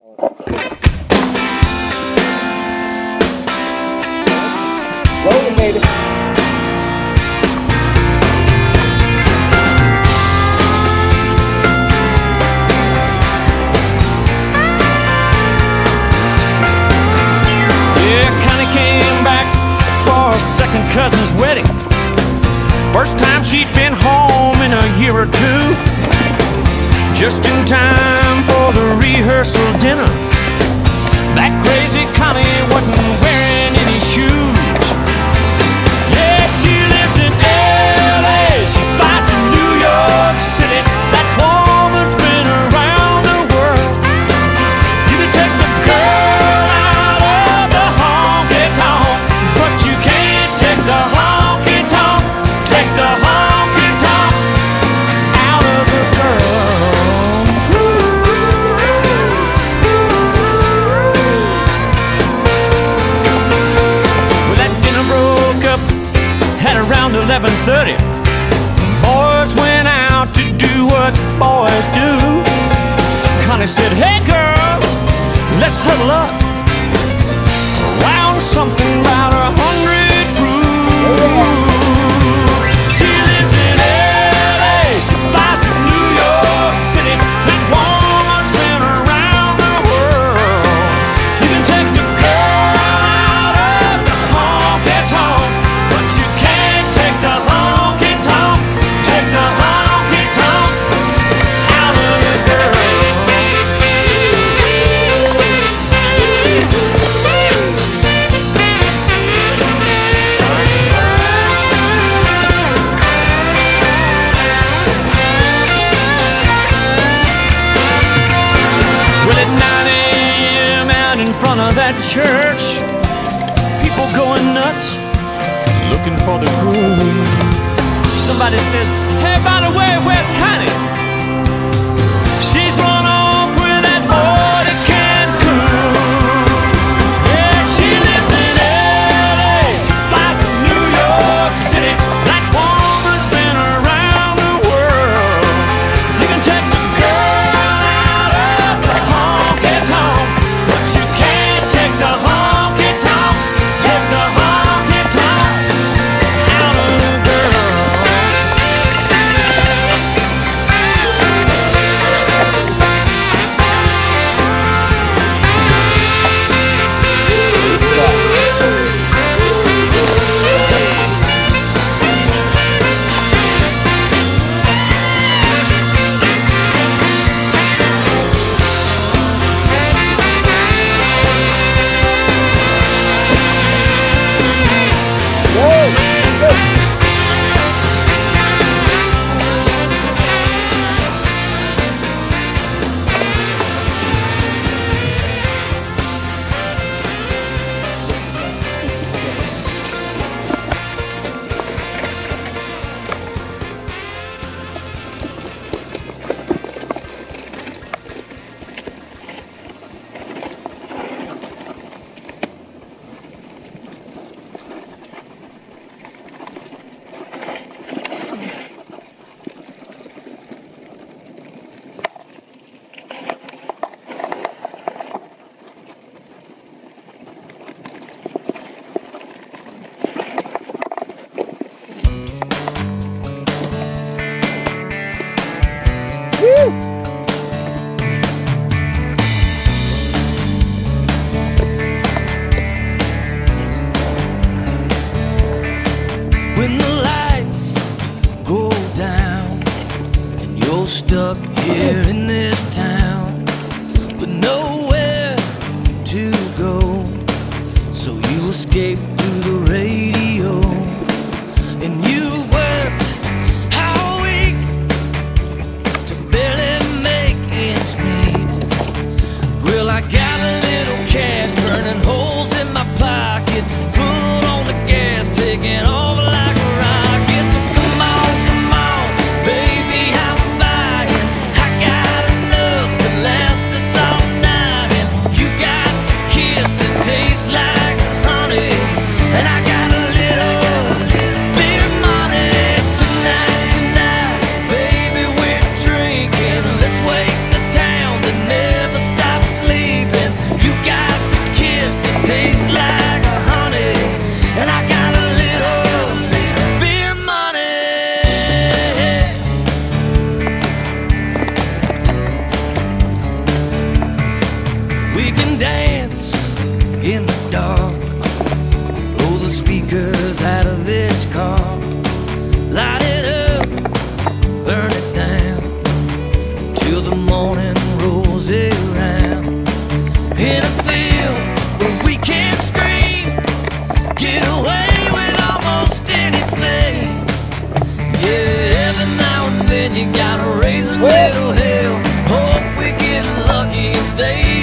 for her second cousin's wedding. First time she'd been home in a year or two. Just in time for the rehearsal dinner. That crazy Connie wasn't wearing any shoes. 11.30 Boys went out to do what boys do. Connie said, hey girls, let's huddle up. Around something about a hundred that church. People going nuts, looking for the groove. Somebody says, hey, by the way, where's Connie? I got a little cash burning holes in my pocket, foot on the gas, taking you gotta raise a little hell. Hope we get lucky and stay.